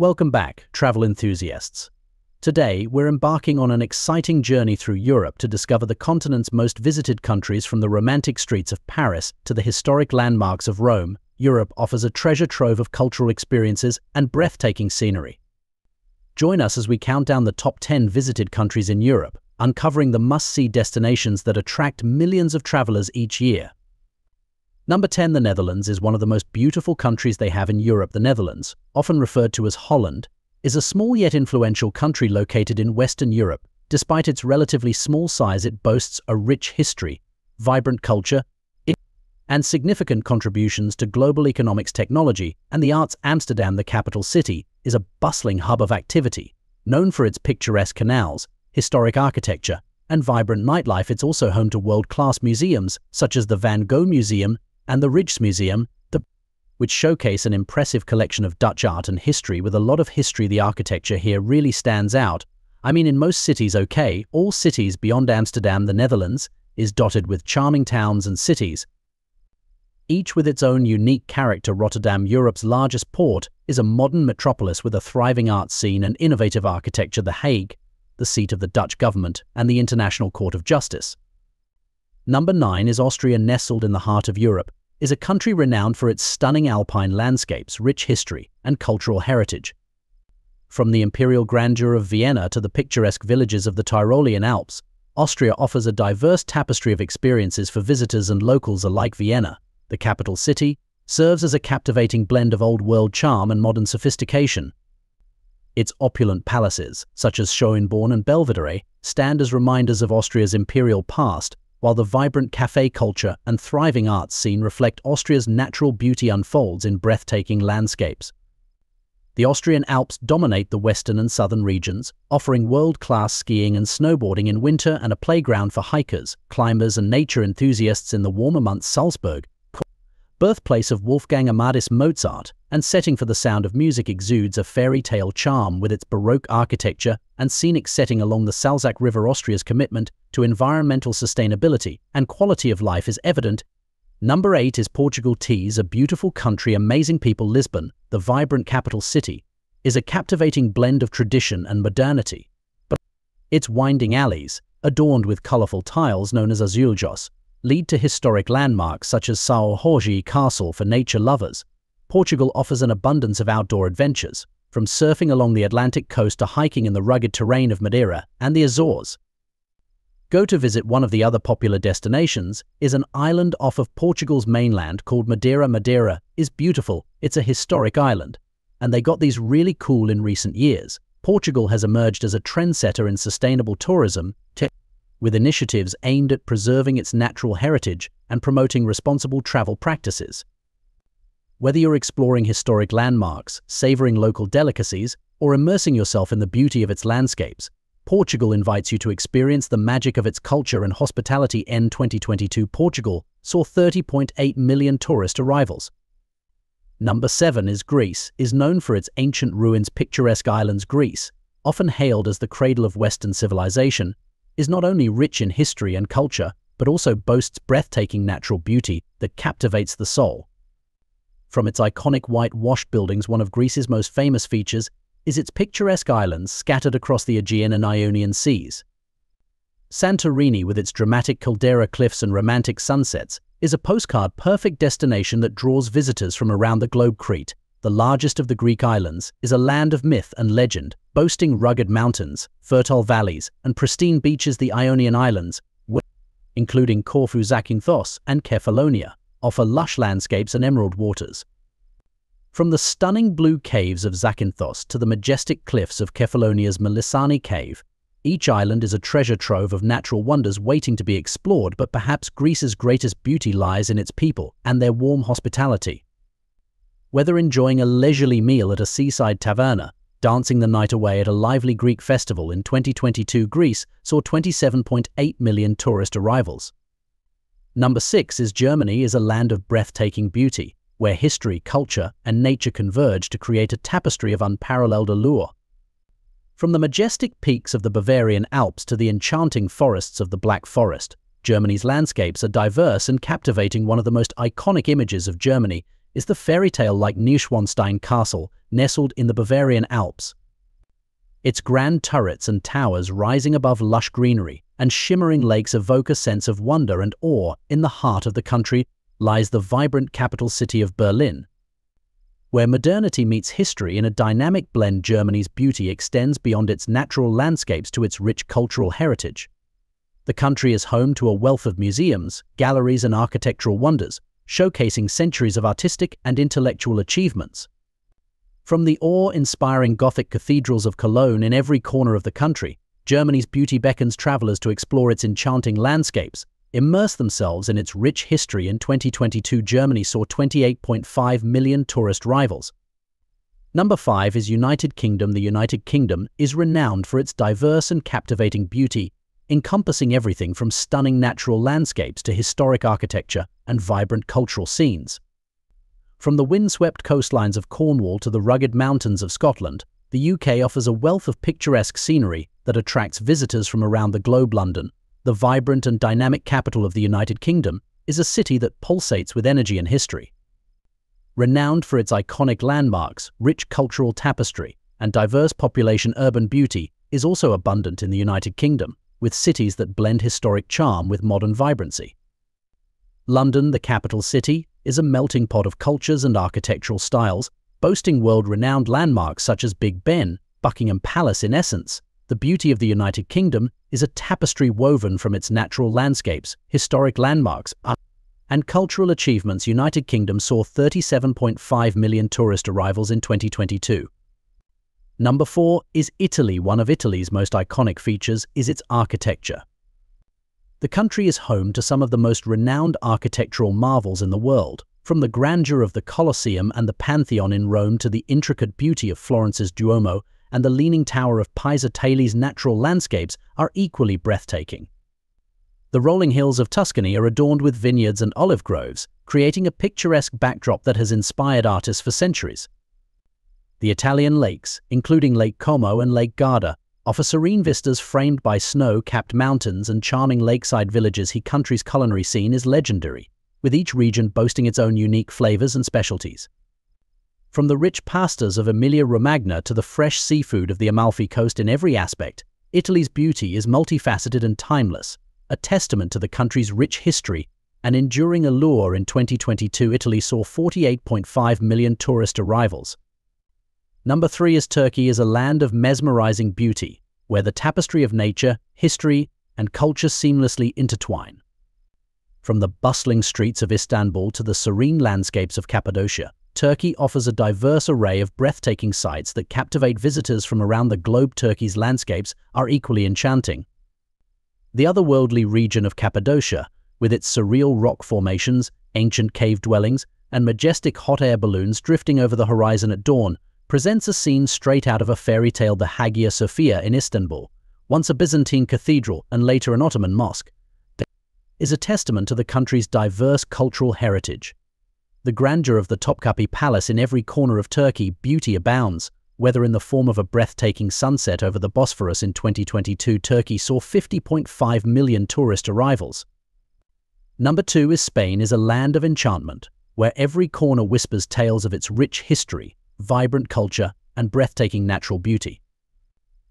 Welcome back, travel enthusiasts. Today, we're embarking on an exciting journey through Europe to discover the continent's most visited countries from the romantic streets of Paris to the historic landmarks of Rome. Europe offers a treasure trove of cultural experiences and breathtaking scenery. Join us as we count down the top 10 visited countries in Europe, uncovering the must-see destinations that attract millions of travelers each year. Number 10, the Netherlands, is one of the most beautiful countries they have in Europe. The Netherlands, often referred to as Holland, is a small yet influential country located in Western Europe. Despite its relatively small size, it boasts a rich history, vibrant culture, and significant contributions to global economics technology and the arts. Amsterdam, the capital city, is a bustling hub of activity. Known for its picturesque canals, historic architecture, and vibrant nightlife, it's also home to world-class museums such as the Van Gogh Museum and the Rijksmuseum, the, which showcase an impressive collection of Dutch art and history with a lot of history. The architecture here really stands out. I mean, in most cities, okay, all cities beyond Amsterdam, the Netherlands, is dotted with charming towns and cities. Each with its own unique character, Rotterdam, Europe's largest port, is a modern metropolis with a thriving art scene and innovative architecture. The Hague, the seat of the Dutch government and the International Court of Justice. Number 9 is Austria nestled in the heart of Europe is a country renowned for its stunning alpine landscapes, rich history, and cultural heritage. From the imperial grandeur of Vienna to the picturesque villages of the Tyrolean Alps, Austria offers a diverse tapestry of experiences for visitors and locals alike. Vienna, the capital city, serves as a captivating blend of old-world charm and modern sophistication. Its opulent palaces, such as Schönbrunn and Belvedere, stand as reminders of Austria's imperial past while the vibrant cafe culture and thriving arts scene reflect Austria's natural beauty unfolds in breathtaking landscapes. The Austrian Alps dominate the western and southern regions, offering world-class skiing and snowboarding in winter and a playground for hikers, climbers and nature enthusiasts in the warmer months Salzburg, birthplace of Wolfgang Amadeus Mozart, and setting for the sound of music exudes a fairy tale charm with its Baroque architecture and scenic setting along the Salzach River. Austria's commitment to environmental sustainability and quality of life is evident. Number 8 is Portugal Tees, a beautiful country, amazing people. Lisbon, the vibrant capital city, is a captivating blend of tradition and modernity. But its winding alleys, adorned with colorful tiles known as azulejos, lead to historic landmarks such as São Jorge Castle for nature lovers. Portugal offers an abundance of outdoor adventures, from surfing along the Atlantic coast to hiking in the rugged terrain of Madeira and the Azores. Go to visit one of the other popular destinations is an island off of Portugal's mainland called Madeira. Madeira is beautiful, it's a historic island, and they got these really cool in recent years. Portugal has emerged as a trendsetter in sustainable tourism, with initiatives aimed at preserving its natural heritage and promoting responsible travel practices. Whether you're exploring historic landmarks, savoring local delicacies, or immersing yourself in the beauty of its landscapes, Portugal invites you to experience the magic of its culture and hospitality. In 2022, Portugal saw 30.8 million tourist arrivals. Number 7 is Greece, is known for its ancient ruins picturesque islands Greece, often hailed as the cradle of Western civilization, is not only rich in history and culture, but also boasts breathtaking natural beauty that captivates the soul. From its iconic whitewashed buildings, one of Greece's most famous features is its picturesque islands scattered across the Aegean and Ionian seas. Santorini, with its dramatic caldera cliffs and romantic sunsets, is a postcard-perfect destination that draws visitors from around the globe. Crete, the largest of the Greek islands, is a land of myth and legend, boasting rugged mountains, fertile valleys, and pristine beaches. The Ionian Islands, including Corfu, Zakynthos, and Kefalonia, offer lush landscapes and emerald waters. From the stunning blue caves of Zakynthos to the majestic cliffs of Kefalonia's Melissani Cave, each island is a treasure trove of natural wonders waiting to be explored, but perhaps Greece's greatest beauty lies in its people and their warm hospitality. Whether enjoying a leisurely meal at a seaside taverna, dancing the night away at a lively Greek festival in 2022, Greece saw 27.8 million tourist arrivals. Number 6 is Germany is a land of breathtaking beauty, where history, culture, and nature converge to create a tapestry of unparalleled allure. From the majestic peaks of the Bavarian Alps to the enchanting forests of the Black Forest, Germany's landscapes are diverse and captivating. One of the most iconic images of Germany is the fairy tale like Neuschwanstein Castle, nestled in the Bavarian Alps. Its grand turrets and towers rising above lush greenery and shimmering lakes evoke a sense of wonder and awe. In the heart of the country lies the vibrant capital city of Berlin, where modernity meets history in a dynamic blend. Germany's beauty extends beyond its natural landscapes to its rich cultural heritage. The country is home to a wealth of museums, galleries, and architectural wonders, showcasing centuries of artistic and intellectual achievements. From the awe-inspiring Gothic cathedrals of Cologne in every corner of the country, Germany's beauty beckons travelers to explore its enchanting landscapes, immerse themselves in its rich history. In 2022, Germany saw 28.5 million tourist arrivals. Number 5 is United Kingdom. The United Kingdom is renowned for its diverse and captivating beauty, encompassing everything from stunning natural landscapes to historic architecture and vibrant cultural scenes. From the windswept coastlines of Cornwall to the rugged mountains of Scotland, the UK offers a wealth of picturesque scenery that attracts visitors from around the globe. London, the vibrant and dynamic capital of the United Kingdom, is a city that pulsates with energy and history. Renowned for its iconic landmarks, rich cultural tapestry, and diverse population urban beauty is also abundant in the United Kingdom, with cities that blend historic charm with modern vibrancy. London, the capital city, is a melting pot of cultures and architectural styles, boasting world-renowned landmarks such as Big Ben, Buckingham Palace in essence. The beauty of the United Kingdom is a tapestry woven from its natural landscapes, historic landmarks, and cultural achievements. United Kingdom saw 37.5 million tourist arrivals in 2022. Number 4 is Italy. One of Italy's most iconic features is its architecture. The country is home to some of the most renowned architectural marvels in the world, from the grandeur of the Colosseum and the Pantheon in Rome to the intricate beauty of Florence's Duomo and the leaning tower of Pisa Italy's natural landscapes are equally breathtaking. The rolling hills of Tuscany are adorned with vineyards and olive groves, creating a picturesque backdrop that has inspired artists for centuries. The Italian lakes, including Lake Como and Lake Garda, offer serene vistas framed by snow-capped mountains and charming lakeside villages. He country's culinary scene is legendary, with each region boasting its own unique flavors and specialties. From the rich pastas of Emilia-Romagna to the fresh seafood of the Amalfi Coast in every aspect, Italy's beauty is multifaceted and timeless, a testament to the country's rich history and enduring allure. In 2022, Italy saw 48.5 million tourist arrivals, Number three is Turkey is a land of mesmerizing beauty, where the tapestry of nature, history, and culture seamlessly intertwine. From the bustling streets of Istanbul to the serene landscapes of Cappadocia, Turkey offers a diverse array of breathtaking sights that captivate visitors from around the globe. Turkey's landscapes are equally enchanting. The otherworldly region of Cappadocia, with its surreal rock formations, ancient cave dwellings, and majestic hot air balloons drifting over the horizon at dawn, presents a scene straight out of a fairy tale the Hagia Sophia in Istanbul, once a Byzantine cathedral and later an Ottoman mosque, is a testament to the country's diverse cultural heritage. The grandeur of the Topkapi Palace in every corner of Turkey beauty abounds, whether in the form of a breathtaking sunset over the Bosphorus in 2022 Turkey saw 50.5 million tourist arrivals. Number two is Spain is a land of enchantment, where every corner whispers tales of its rich history, vibrant culture, and breathtaking natural beauty.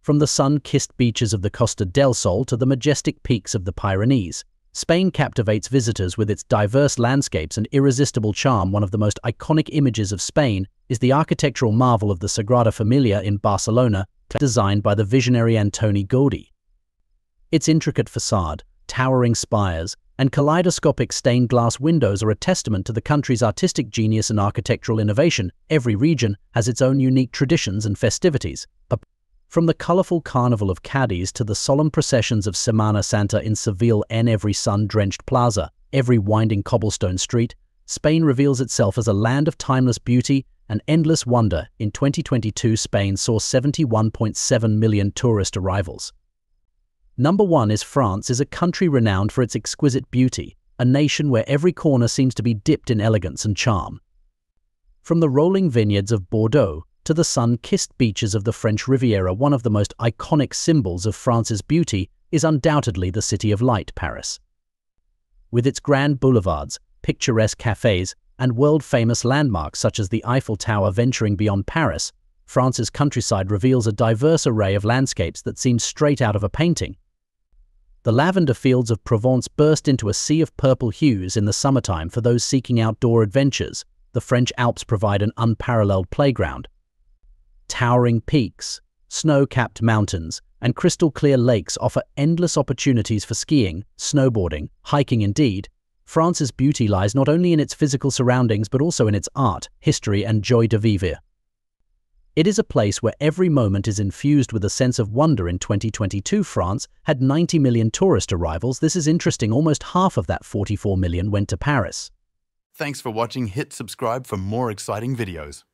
From the sun-kissed beaches of the Costa del Sol to the majestic peaks of the Pyrenees, Spain captivates visitors with its diverse landscapes and irresistible charm. One of the most iconic images of Spain is the architectural marvel of the Sagrada Familia in Barcelona, designed by the visionary Antoni Gaudí. Its intricate facade, towering spires, and kaleidoscopic stained glass windows are a testament to the country's artistic genius and architectural innovation. Every region has its own unique traditions and festivities. From the colorful carnival of Cadiz to the solemn processions of Semana Santa in Seville and every sun-drenched plaza, every winding cobblestone street, Spain reveals itself as a land of timeless beauty and endless wonder. In 2022, Spain saw 71.7 million tourist arrivals. Number one is France is a country renowned for its exquisite beauty, a nation where every corner seems to be dipped in elegance and charm. From the rolling vineyards of Bordeaux to the sun-kissed beaches of the French Riviera, one of the most iconic symbols of France's beauty is undoubtedly the City of Light, Paris. With its grand boulevards, picturesque cafes, and world-famous landmarks such as the Eiffel Tower venturing beyond Paris, France's countryside reveals a diverse array of landscapes that seem straight out of a painting. The lavender fields of Provence burst into a sea of purple hues in the summertime for those seeking outdoor adventures. The French Alps provide an unparalleled playground. Towering peaks, snow-capped mountains, and crystal-clear lakes offer endless opportunities for skiing, snowboarding, hiking indeed. France's beauty lies not only in its physical surroundings but also in its art, history and joie de vivre. It is a place where every moment is infused with a sense of wonder. In 2022, France had 90 million tourist arrivals. This is interesting. Almost half of that 44 million went to Paris. Thanks for watching. Hit subscribe for more exciting videos.